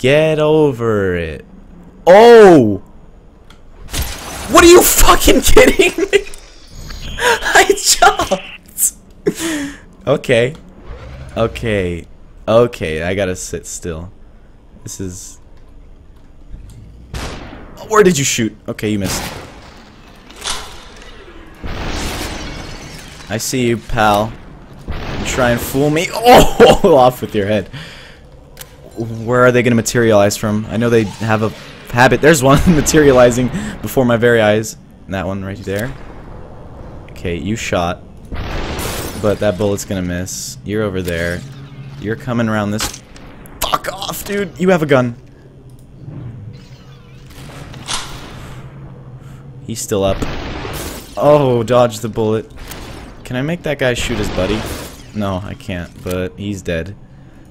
Get over it. Oh! What are you fucking kidding me? I jumped! okay. Okay. Okay, I gotta sit still. This is... Where did you shoot? Okay, you missed. I see you, pal. You try and fool me. Oh, off with your head. Where are they going to materialize from? I know they have a habit. There's one materializing before my very eyes. And that one right there. Okay, you shot. But that bullet's going to miss. You're over there. You're coming around this. Fuck off, dude. You have a gun. He's still up. Oh, dodge the bullet. Can I make that guy shoot his buddy? No, I can't, but he's dead.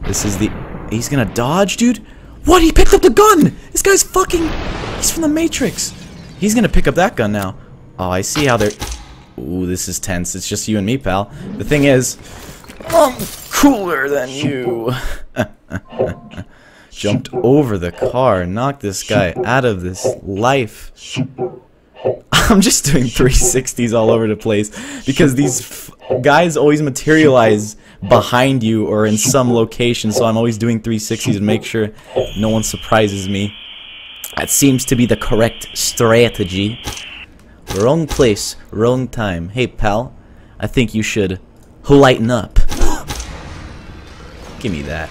This is the... He's gonna dodge, dude? What? He picked up the gun! This guy's fucking... He's from the Matrix. He's gonna pick up that gun now. Oh, I see how they're... Ooh, this is tense. It's just you and me, pal. The thing is... I'm cooler than you. Jumped over the car, knocked this guy out of this life. I'm just doing 360s all over the place because these guys always materialize behind you or in some location, so I'm always doing 360s to make sure no one surprises me. That seems to be the correct strategy. Wrong place, wrong time. Hey, pal, I think you should lighten up. Give me that.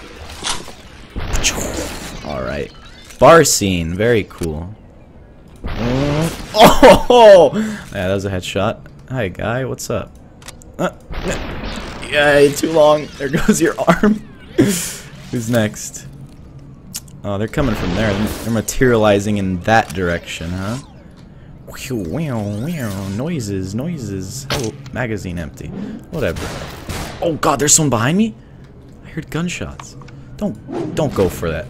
Alright. Bar scene, very cool. Oh! Yeah, that was a headshot. Hi, guy. What's up? Uh, yeah, too long. There goes your arm. Who's next? Oh, they're coming from there. They're materializing in that direction, huh? Noises, noises. Oh, magazine empty. Whatever. Oh god, there's someone behind me? I heard gunshots. Don't, don't go for that.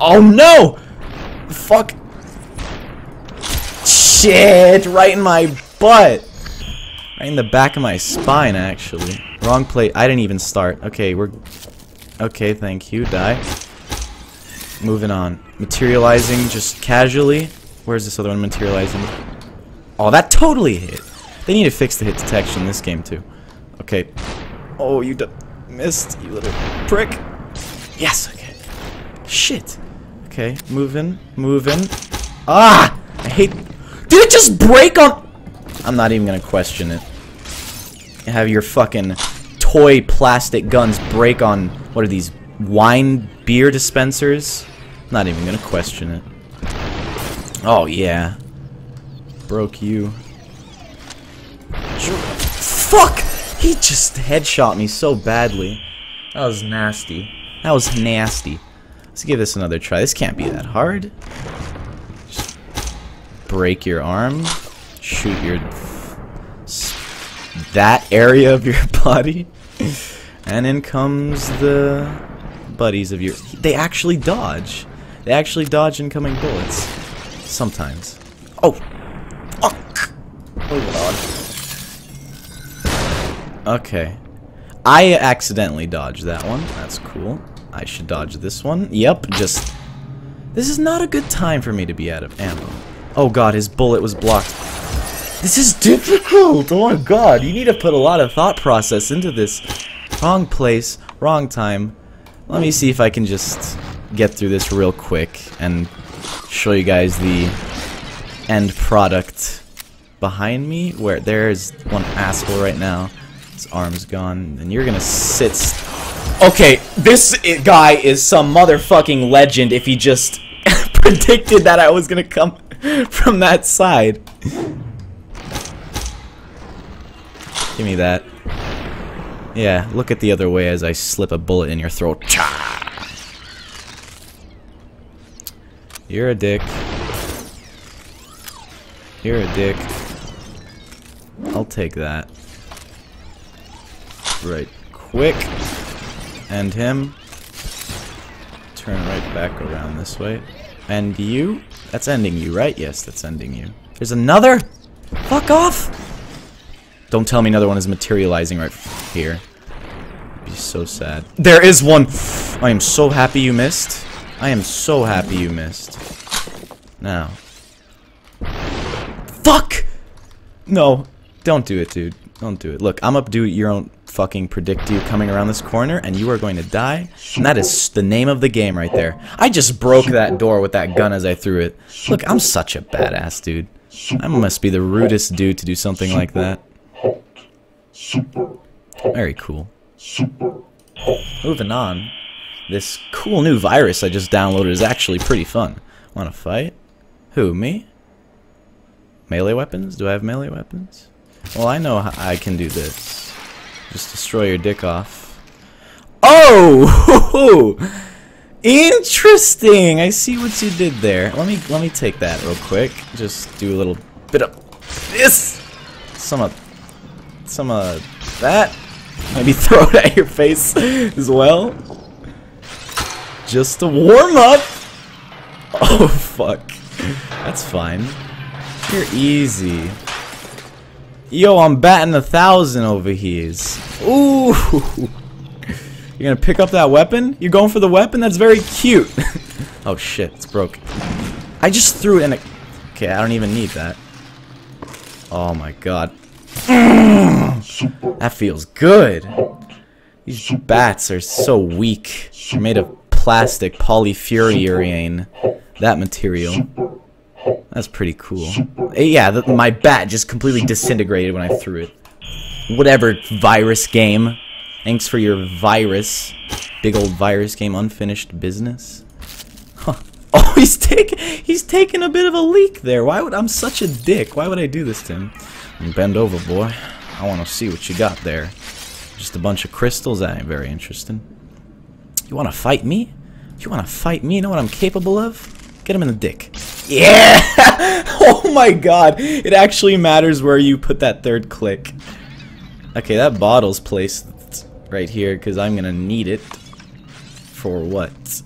Oh no! Fuck. Shit! Right in my butt! Right in the back of my spine, actually. Wrong plate. I didn't even start. Okay, we're... Okay, thank you. Die. Moving on. Materializing just casually. Where's this other one materializing? Oh, that totally hit. They need to fix the hit detection in this game, too. Okay. Oh, you missed, you little prick. Yes, okay. Shit. Okay, moving, moving. Ah! I hate... Did it just break on... I'm not even gonna question it. Have your fucking toy plastic guns break on... What are these? Wine beer dispensers? Not even gonna question it. Oh, yeah. Broke you. Fuck! He just headshot me so badly. That was nasty. That was nasty. Let's give this another try. This can't be that hard. Just break your arm. Shoot your... That area of your body. And in comes the buddies of your... They actually dodge. They actually dodge incoming bullets. Sometimes. Oh! Fuck! Oh god. Okay. I accidentally dodged that one. That's cool. I should dodge this one. Yep, just... This is not a good time for me to be out of ammo. Oh god, his bullet was blocked. This is difficult! Oh my god, you need to put a lot of thought process into this. Wrong place, wrong time. Let me see if I can just get through this real quick and show you guys the end product behind me. Where there's one asshole right now. His arm's gone, and you're gonna sit. okay, this guy is some motherfucking legend. If he just predicted that I was gonna come from that side. Give me that. Yeah, look at the other way as I slip a bullet in your throat. Cha! You're a dick. You're a dick. I'll take that. Right quick. End him. Turn right back around this way. And you? That's ending you, right? Yes, that's ending you. There's another? Fuck off! Don't tell me another one is materializing right here. It'd be so sad. There is one! I am so happy you missed. I am so happy you missed. Now. Fuck! No. Don't do it, dude. Don't do it. Look, I'm up do your own fucking predict you coming around this corner, and you are going to die. And that is the name of the game right there. I just broke that door with that gun as I threw it. Look, I'm such a badass, dude. I must be the rudest dude to do something like that. Very cool. Moving on. This cool new virus I just downloaded is actually pretty fun. Wanna fight? Who, me? Melee weapons? Do I have melee weapons? Well, I know I can do this. Just destroy your dick off. Oh! Interesting! I see what you did there. Let me let me take that real quick. Just do a little bit of this. Some of some of that. Maybe throw it at your face as well. Just to warm up. Oh fuck. That's fine. You're easy. Yo, I'm batting a thousand over here. Ooh. You're gonna pick up that weapon? You're going for the weapon? That's very cute. oh shit, it's broke. I just threw it in a... Okay, I don't even need that. Oh my god. That feels good. These bats are so weak. They're made of plastic polyfururane. That material. That's pretty cool. Eh, yeah, the, my bat just completely disintegrated when I threw it. Whatever, virus game. Thanks for your virus. Big old virus game, unfinished business. Huh. Oh, he's taking he's taking a bit of a leak there. Why would I'm such a dick? Why would I do this to him? Bend over, boy. I want to see what you got there. Just a bunch of crystals. That ain't very interesting. You want to fight me? You want to fight me? You know what I'm capable of? Get him in the dick. Yeah! oh my god. It actually matters where you put that third click. Okay, that bottle's placed right here because I'm going to need it. For what?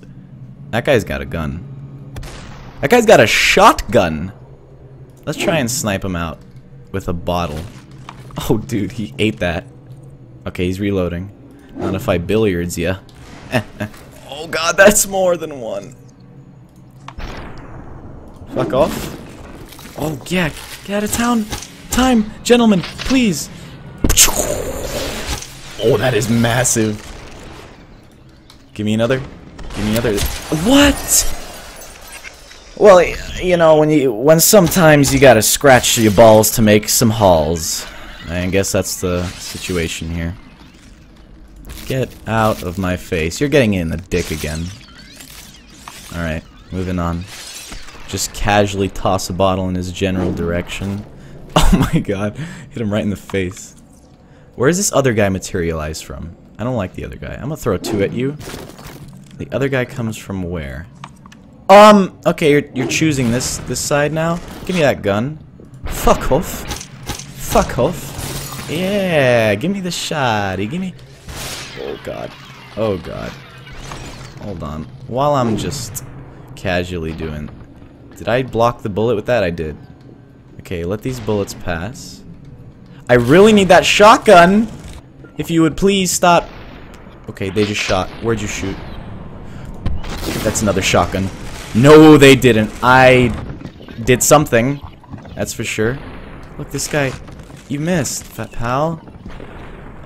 That guy's got a gun. That guy's got a shotgun. Let's try and snipe him out with a bottle. Oh, dude, he ate that. Okay, he's reloading. Not if I billiards yeah. oh god, that's more than one. Fuck off. Oh, yeah. Get out of town. Time. Gentlemen, please. Oh, that is massive. Give me another. Give me another. What? Well, you know, when you when sometimes you gotta scratch your balls to make some hauls. I guess that's the situation here. Get out of my face. You're getting in the dick again. Alright, moving on. Just casually toss a bottle in his general direction. Oh my god. Hit him right in the face. Where is this other guy materialized from? I don't like the other guy. I'm gonna throw two at you. The other guy comes from where? Um, okay, you're, you're choosing this this side now? Give me that gun. Fuck off. Fuck off. Yeah, give me the shot. Give me... Oh god. Oh god. Hold on. While I'm just casually doing did I block the bullet with that? I did. Okay, let these bullets pass. I really need that shotgun! If you would please stop. Okay, they just shot. Where'd you shoot? That's another shotgun. No, they didn't. I did something. That's for sure. Look, this guy. You missed, fat pal.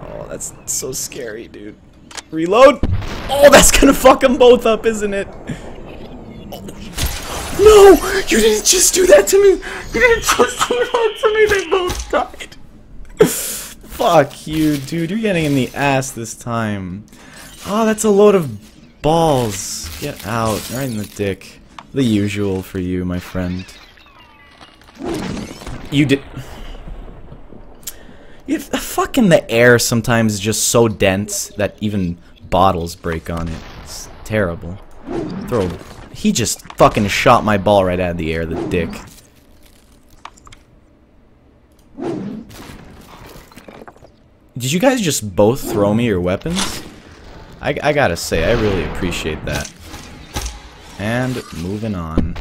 Oh, that's so scary, dude. Reload! Oh, that's gonna fuck them both up, isn't it? No! You didn't just do that to me! You didn't just do that to me! They both died! Fuck you, dude. You're getting in the ass this time. Oh, that's a load of balls. Get out. Right in the dick. The usual for you, my friend. You did... You, fucking the air sometimes is just so dense that even bottles break on it. It's terrible. Throw he just fucking shot my ball right out of the air, the dick. Did you guys just both throw me your weapons? I, I gotta say, I really appreciate that. And moving on.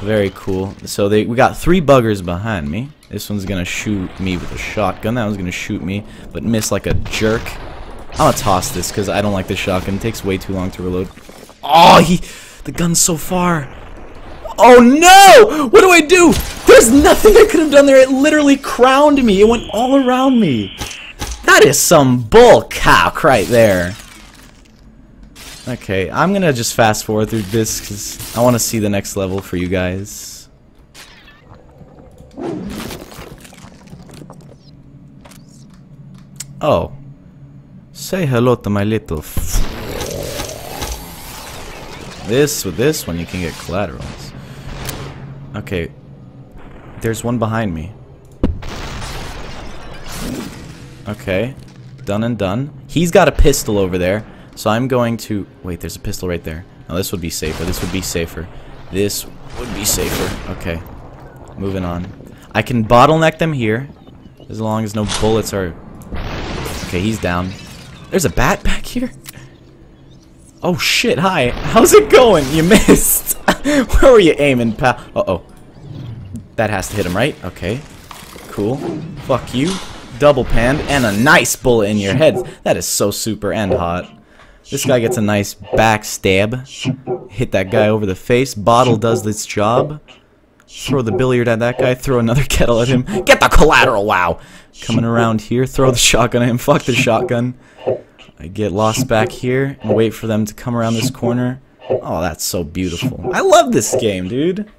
Very cool. So they we got three buggers behind me. This one's gonna shoot me with a shotgun. That one's gonna shoot me, but miss like a jerk. I'm gonna toss this because I don't like the shotgun. It takes way too long to reload. Oh, he, the gun's so far. Oh no! What do I do? There's nothing I could have done there. It literally crowned me. It went all around me. That is some bull cock right there. Okay, I'm gonna just fast forward through this because I want to see the next level for you guys. Oh. Say hello to my little This, with this one, you can get collaterals. Okay. There's one behind me. Okay. Done and done. He's got a pistol over there. So I'm going to... Wait, there's a pistol right there. Now this would be safer. This would be safer. This would be safer. Okay. Moving on. I can bottleneck them here. As long as no bullets are... Okay, he's down. There's a bat back here? Oh shit, hi. How's it going? You missed. Where were you aiming, pal? Uh-oh. That has to hit him, right? Okay. Cool. Fuck you. Double panned and a nice bullet in your head. That is so super and hot. This guy gets a nice backstab. Hit that guy over the face. Bottle does this job. Throw the billiard at that guy. Throw another kettle at him. Get the collateral, wow! Coming around here. Throw the shotgun at him. Fuck the shotgun. I get lost back here and wait for them to come around this corner. Oh, that's so beautiful. I love this game, dude.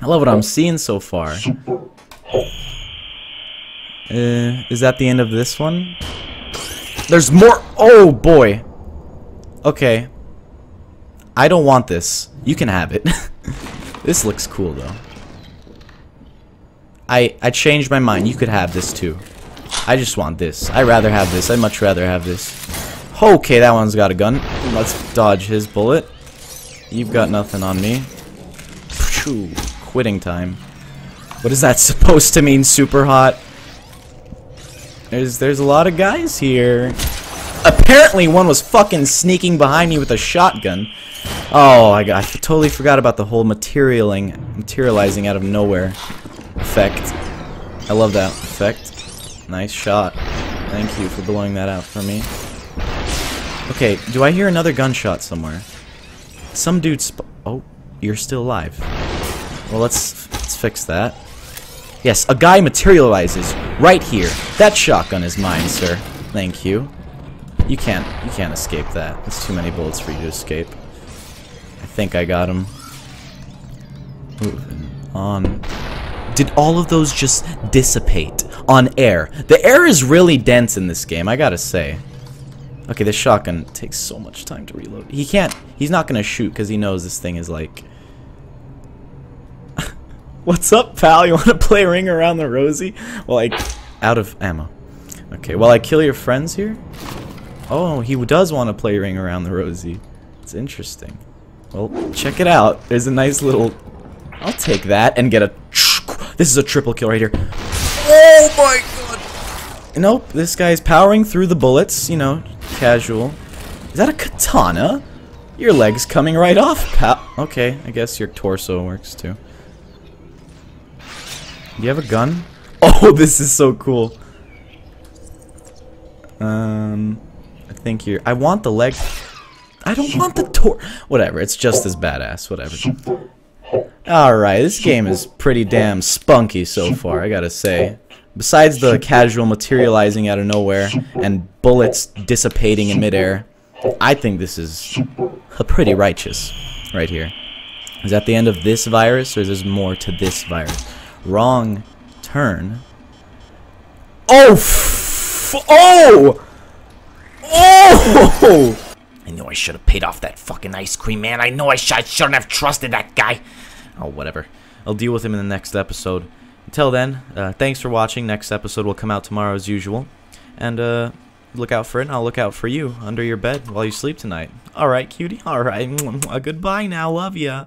I love what I'm seeing so far. Uh, is that the end of this one? There's more. Oh, boy. Okay. I don't want this. You can have it. this looks cool, though. I I changed my mind. You could have this, too. I just want this. I'd rather have this. I'd much rather have this. Okay, that one's got a gun. Let's dodge his bullet. You've got nothing on me. Phew, quitting time. What is that supposed to mean, super hot? There's there's a lot of guys here. Apparently one was fucking sneaking behind me with a shotgun. Oh, I, got, I totally forgot about the whole materialing, materializing out of nowhere effect. I love that effect. Nice shot. Thank you for blowing that out for me. Okay, do I hear another gunshot somewhere? Some dude Oh, you're still alive. Well, let's, let's fix that. Yes, a guy materializes right here. That shotgun is mine, sir. Thank you. You can't, you can't escape that. It's too many bullets for you to escape. I think I got him. Moving on. Did all of those just dissipate on air? The air is really dense in this game, I gotta say. Okay, this shotgun takes so much time to reload. He can't, he's not gonna shoot because he knows this thing is like... What's up, pal? You wanna play Ring Around the Rosie? Well, like, out of ammo. Okay, well, I kill your friends here? Oh, he does want to play Ring Around the Rosie. It's interesting. Well, check it out. There's a nice little... I'll take that and get a... This is a triple kill right here. Oh my god! Nope, this guy's powering through the bullets, you know, casual. Is that a katana? Your leg's coming right off, pal. Okay, I guess your torso works too. Do you have a gun? Oh, this is so cool. Um I think you're... I want the leg... I don't want the tor... Whatever, it's just as badass, whatever. Alright, this game is pretty damn spunky so far, I gotta say. Besides the casual materializing out of nowhere and bullets dissipating in midair, I think this is pretty righteous right here. Is that the end of this virus, or is there more to this virus? Wrong turn. Oh! oh! Oh! I knew I should have paid off that fucking ice cream man. I know I, sh I shouldn't have trusted that guy. Oh, whatever. I'll deal with him in the next episode. Until then, uh, thanks for watching. Next episode will come out tomorrow as usual. And, uh, look out for it, and I'll look out for you under your bed while you sleep tonight. Alright, cutie? Alright. Goodbye now. Love ya.